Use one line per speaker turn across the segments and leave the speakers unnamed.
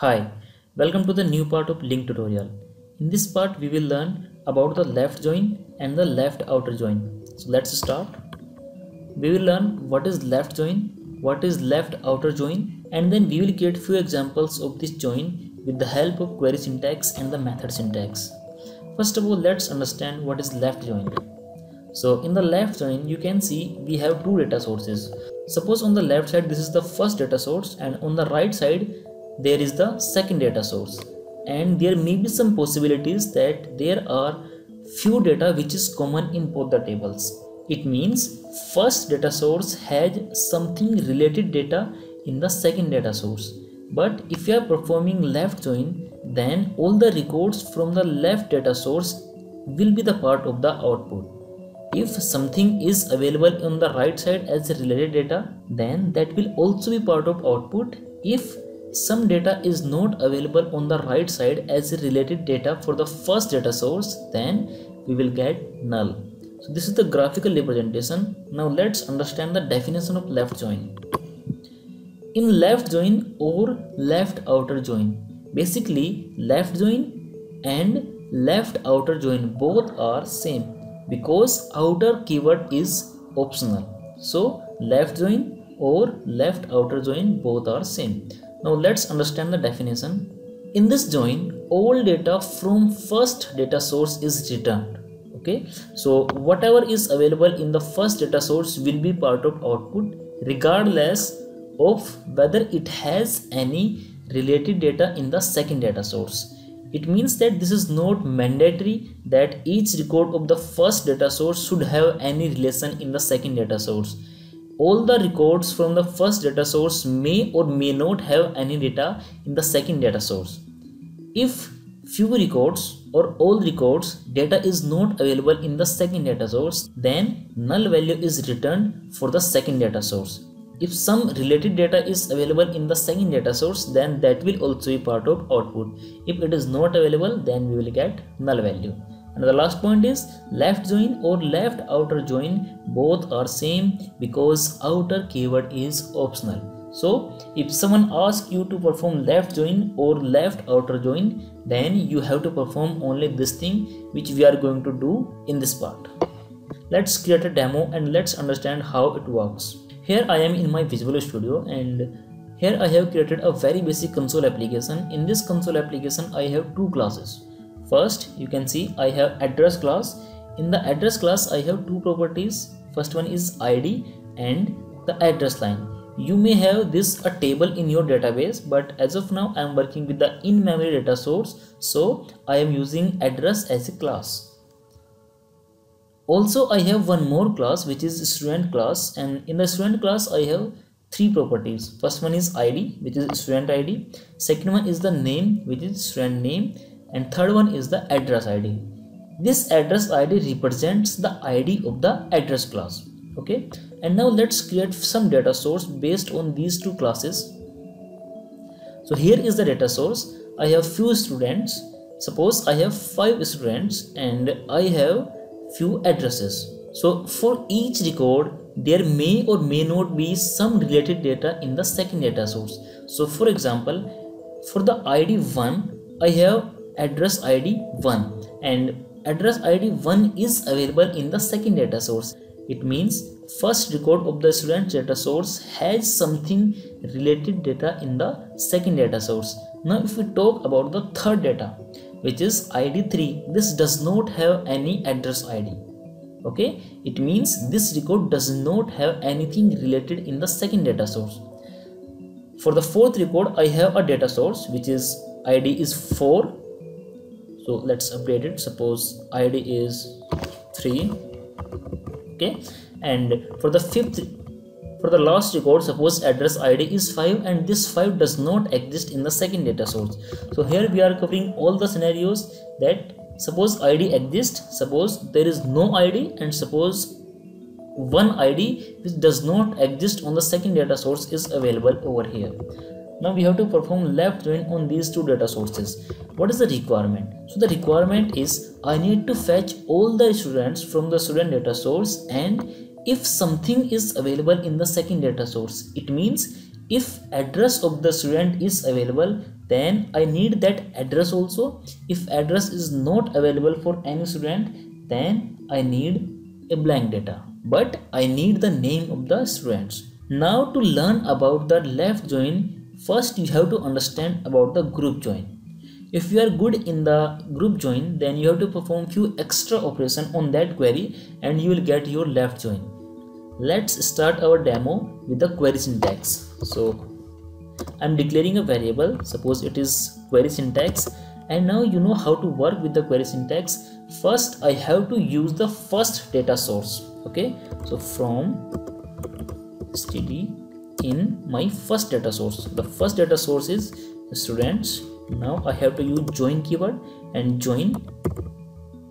Hi, welcome to the new part of LINQ tutorial. In this part we will learn about the left join and the left outer join. So let's start. We will learn what is left join, what is left outer join and then we will create few examples of this join with the help of query syntax and the method syntax. First of all let's understand what is left join. So in the left join you can see we have two data sources. Suppose on the left side this is the first data source and on the right side there is the second data source and there may be some possibilities that there are few data which is common in both the tables. It means first data source has something related data in the second data source. But if you are performing left join then all the records from the left data source will be the part of the output if something is available on the right side as related data then that will also be part of output if some data is not available on the right side as related data for the first data source then we will get null. So this is the graphical representation. Now let's understand the definition of left join. In left join or left outer join basically left join and left outer join both are same because outer keyword is optional. So left join or left outer join both are same now let's understand the definition. In this join all data from first data source is returned okay? So whatever is available in the first data source will be part of output regardless of whether it has any related data in the second data source. It means that this is not mandatory that each record of the first data source should have any relation in the second data source. All the records from the first data source may or may not have any data in the second data source. If few records or all records data is not available in the second data source then null value is returned for the second data source. If some related data is available in the second data source then that will also be part of output. If it is not available then we will get null value and the last point is left join or left outer join both are same because outer keyword is optional so if someone asks you to perform left join or left outer join then you have to perform only this thing which we are going to do in this part let's create a demo and let's understand how it works here I am in my Visual Studio and here I have created a very basic console application. In this console application I have two classes. First you can see I have address class. In the address class I have two properties. First one is ID and the address line. You may have this a table in your database but as of now I am working with the in-memory data source so I am using address as a class also i have one more class which is student class and in the student class i have three properties first one is id which is student id second one is the name which is student name and third one is the address id this address id represents the id of the address class okay? And now let's create some data source based on these two classes. So here is the data source. I have few students. Suppose i have five students and i have few addresses. So for each record, there may or may not be some related data in the second data source. So for example, for the ID 1, I have address ID 1 and address ID 1 is available in the second data source. It means first record of the student data source has something related data in the second data source. Now if we talk about the third data, which is id3 this does not have any address id okay it means this record does not have anything related in the second data source for the fourth record i have a data source which is id is 4 so let's update it suppose id is 3 okay and for the fifth for the last record, suppose address ID is 5 and this 5 does not exist in the second data source. So here we are covering all the scenarios that suppose ID exists, suppose there is no ID and suppose one ID which does not exist on the second data source is available over here. Now we have to perform left join on these two data sources. What is the requirement? So the requirement is I need to fetch all the students from the student data source and if something is available in the second data source it means if address of the student is available then i need that address also if address is not available for any student then i need a blank data but i need the name of the students now to learn about the left join first you have to understand about the group join. If you are good in the group join then you have to perform few extra operation on that query and you will get your left join. Let's start our demo with the query syntax. So i'm declaring a variable. Suppose it is query syntax. And now you know how to work with the query syntax. First i have to use the first data source. Okay? So from std in my first data source. The first data source is students now I have to use join keyword and join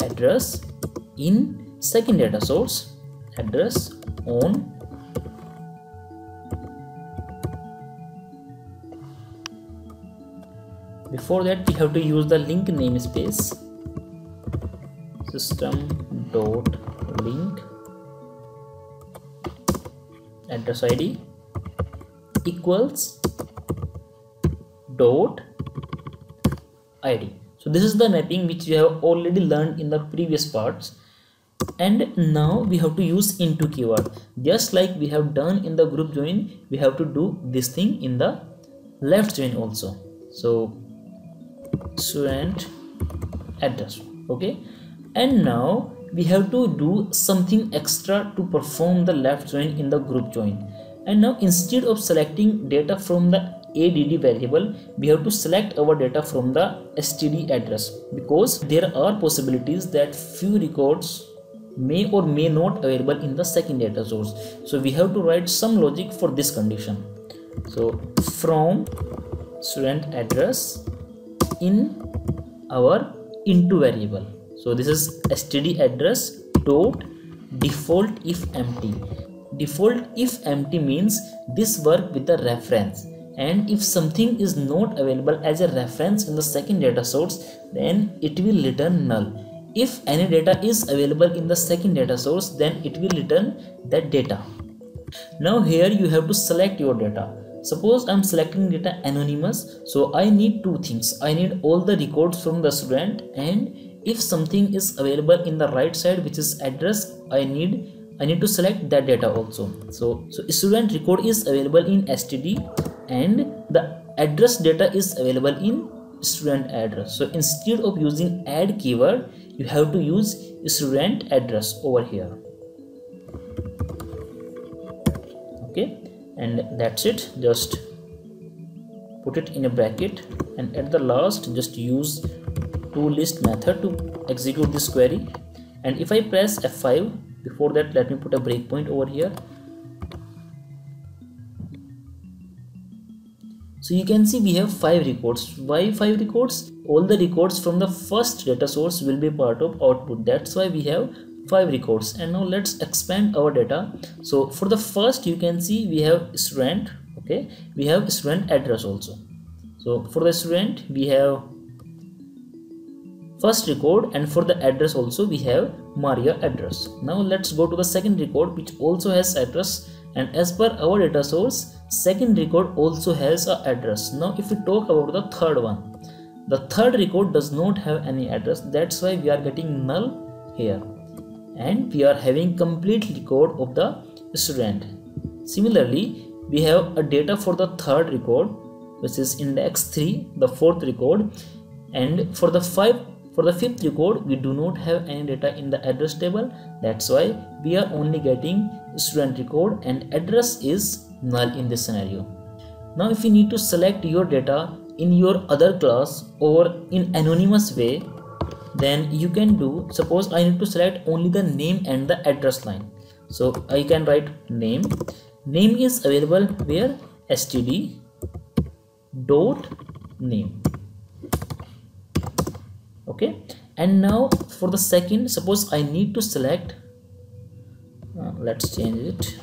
address in second data source. Address on before that we have to use the LINQ namespace. System dot Linq. Address id equals dot id so this is the mapping which we have already learned in the previous parts. And now we have to use into keyword. Just like we have done in the group join we have to do this thing in the left join also. So student address. Okay? And now we have to do something extra to perform the left join in the group join and now instead of selecting data from the add variable we have to select our data from the std address. Because there are possibilities that few records may or may not available in the second data source. So we have to write some logic for this condition. So from student address in our into variable. So this is std address dot default if empty default if empty means this work with a reference. And if something is not available as a reference in the second data source then it will return null. If any data is available in the second data source then it will return that data. Now here you have to select your data. Suppose i'm selecting data anonymous so i need two things. I need all the records from the student and if something is available in the right side which is address i need i need to select that data also. So so student record is available in std and the address data is available in student address. So instead of using add keyword you have to use student address over here. Okay and that's it. Just put it in a bracket and at the last just use to list method to execute this query. And if i press f5 before that let me put a breakpoint over here. So you can see we have five records. Why five records? All the records from the first data source will be part of output. That's why we have five records. And now let's expand our data. So for the first you can see we have student okay? We have student address also. So for the student we have first record and for the address also we have maria address. Now let's go to the second record which also has address. And as per our data source second record also has a address. Now if we talk about the third one the third record does not have any address. That's why we are getting null here. And we are having complete record of the student. Similarly we have a data for the third record which is index 3 the fourth record. And for the five for the fifth record, we do not have any data in the address table. That's why we are only getting student record and address is null in this scenario. Now if you need to select your data in your other class or in anonymous way, then you can do, suppose I need to select only the name and the address line. So I can write name. Name is available where std dot name okay? And now for the second suppose I need to select uh, let's change it.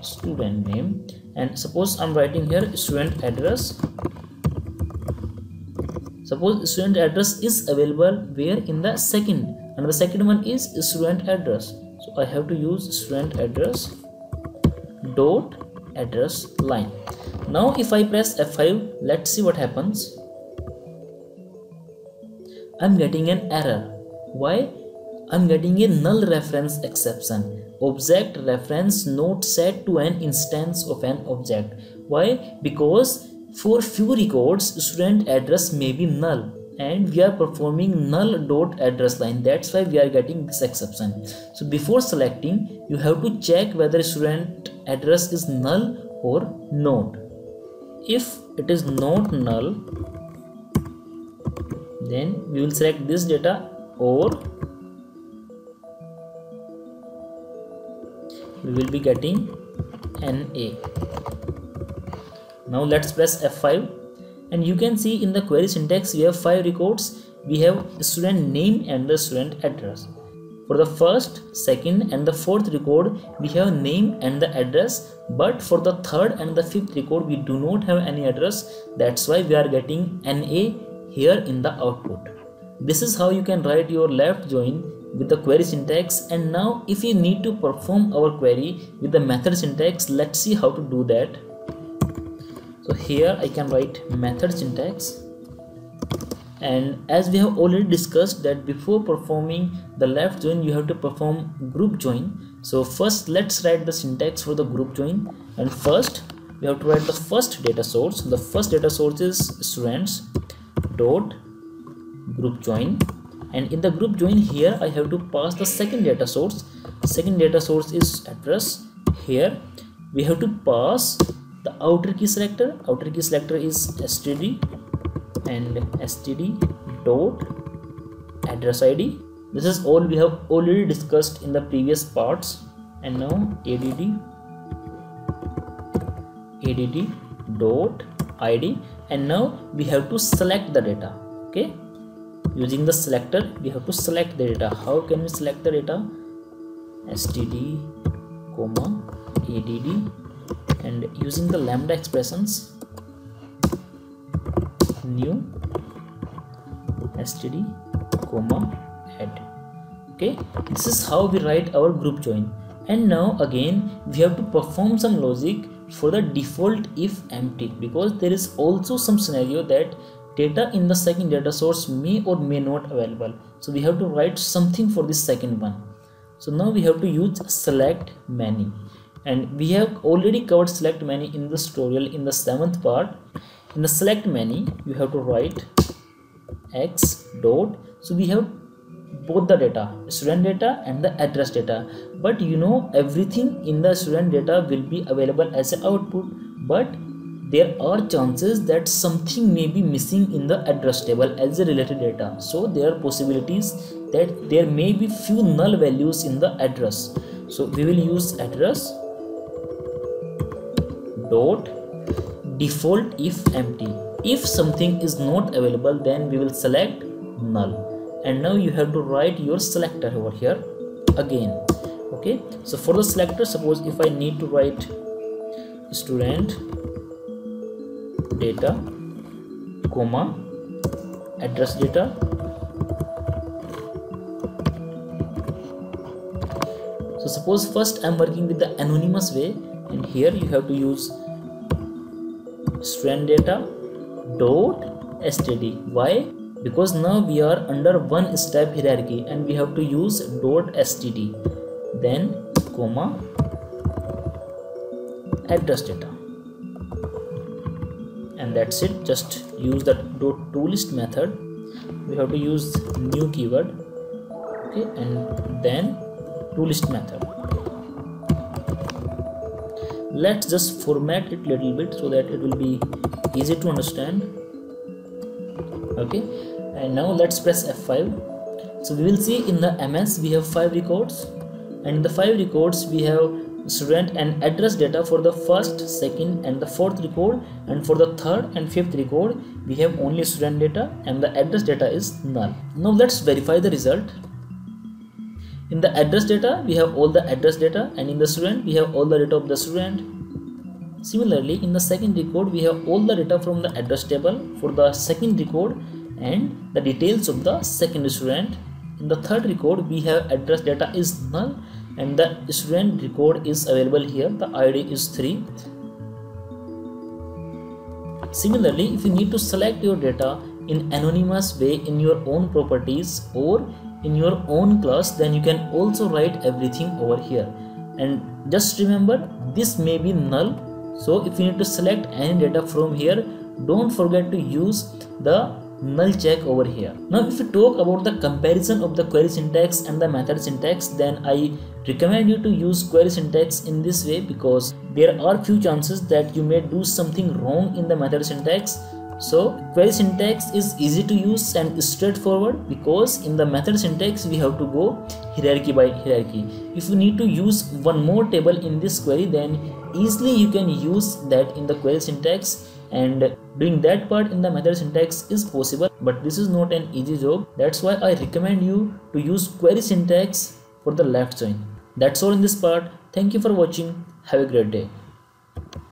Student name. And suppose I'm writing here student address. Suppose student address is available where? In the second. And the second one is student address. So I have to use student address dot address line. Now if i press f5 let's see what happens i'm getting an error. Why? I'm getting a null reference exception. Object reference not set to an instance of an object. Why? Because for few records student address may be null and we are performing null dot address line. That's why we are getting this exception. So before selecting you have to check whether student address is null or not. If it is not null then we will select this data or we will be getting NA now let's press F5 and you can see in the query syntax we have five records. We have student name and the student address. For the first second and the fourth record we have name and the address. But for the third and the fifth record we do not have any address. That's why we are getting na here in the output. This is how you can write your left join with the query syntax. And now if you need to perform our query with the method syntax let's see how to do that. So here I can write method syntax. And as we have already discussed that before performing the left join you have to perform group join. So first let's write the syntax for the group join. And first we have to write the first data source. The first data source is students dot group join. And in the group join here I have to pass the second data source. Second data source is address here. We have to pass the outer key selector. Outer key selector is std and std dot address id this is all we have already discussed in the previous parts. And now add add dot id and now we have to select the data okay? Using the selector we have to select the data. How can we select the data? Std comma add and using the lambda expressions new std comma add. Okay? This is how we write our group join. And now again we have to perform some logic for the default if empty because there is also some scenario that data in the second data source may or may not available. So we have to write something for this second one. So now we have to use select many. And we have already covered select many in this tutorial in the seventh part. In the select many you have to write x dot. So we have both the data student data and the address data. But you know everything in the student data will be available as an output but there are chances that something may be missing in the address table as a related data. So there are possibilities that there may be few null values in the address. So we will use address dot default if empty. If something is not available then we will select null and now you have to write your selector over here again okay? So for the selector suppose if i need to write student data comma address data so suppose first i'm working with the anonymous way and here you have to use student data dot std why because now we are under one step hierarchy and we have to use dot std then comma address data. And that's it. Just use the dot toList method. We have to use new keyword okay and then toList method. Let's just format it little bit so that it will be easy to understand okay and now let's press F5 so we will see in the MS we have five records. And in the five records we have student and address data for the first second and the fourth record. And for the third and fifth record we have only student data and the address data is null now let's verify the result. In the address data, we have all the address data. And in the student, we have all the data of the student. Similarly, in the second record, we have all the data from the address table. For the second record and the details of the second student. In the third record, we have address data is null and the student record is available here. The ID is 3 Similarly, if you need to select your data in anonymous way in your own properties or in your own class, then you can also write everything over here. And just remember, this may be null. So if you need to select any data from here, don't forget to use the null check over here. Now if you talk about the comparison of the query syntax and the method syntax then I recommend you to use query syntax in this way because there are few chances that you may do something wrong in the method syntax so query syntax is easy to use and straightforward because in the method syntax we have to go hierarchy by hierarchy. If you need to use one more table in this query then easily you can use that in the query syntax and doing that part in the method syntax is possible but this is not an easy job that's why I recommend you to use query syntax for the left join. That's all in this part. Thank you for watching. Have a great day.